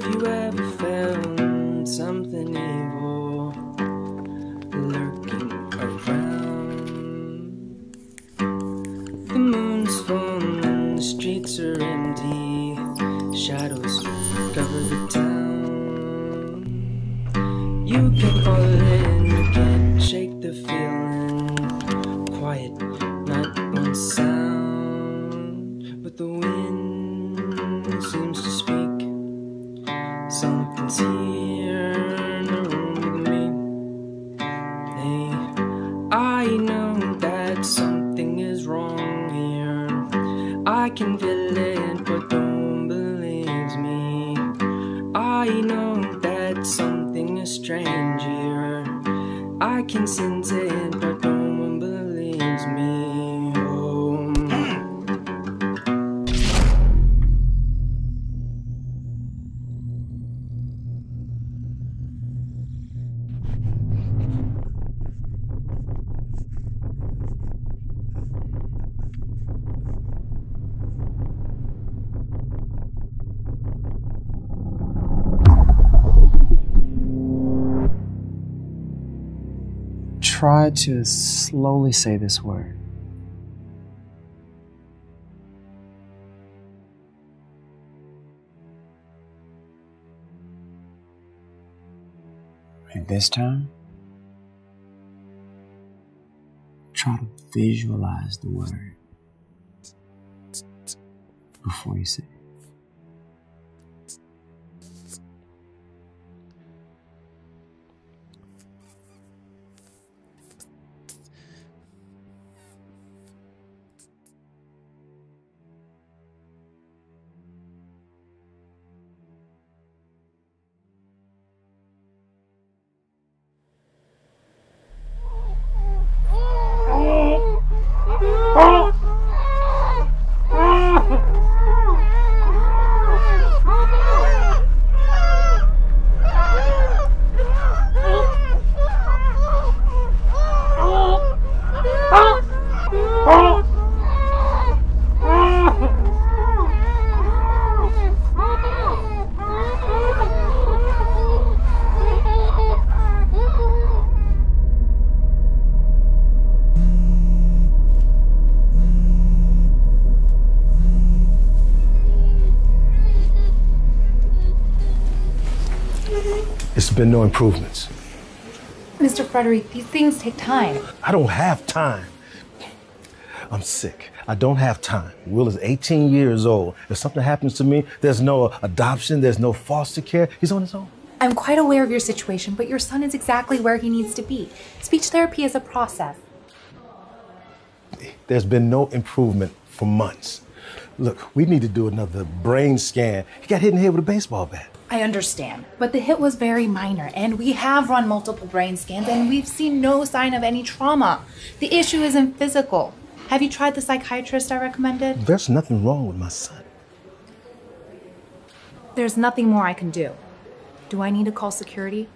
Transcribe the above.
never found something evil lurking around. The moon's full, and the streets are empty, shadows cover the town. You can fall in, you can't shake the feeling. Quiet, not one sound, but the wind seems to speak. Here with me. Hey, I know that something is wrong here. I can feel it, but no one believes me. I know that something is strange here. I can sense it, but no one believes me. Try to slowly say this word. And this time, try to visualize the word before you say It's been no improvements. Mr. Frederick, these things take time. I don't have time. I'm sick. I don't have time. Will is 18 years old. If something happens to me, there's no adoption, there's no foster care. He's on his own. I'm quite aware of your situation, but your son is exactly where he needs to be. Speech therapy is a process. There's been no improvement for months. Look, we need to do another brain scan. He got hit in the head with a baseball bat. I understand. But the hit was very minor, and we have run multiple brain scans and we've seen no sign of any trauma. The issue isn't physical. Have you tried the psychiatrist I recommended? There's nothing wrong with my son. There's nothing more I can do. Do I need to call security?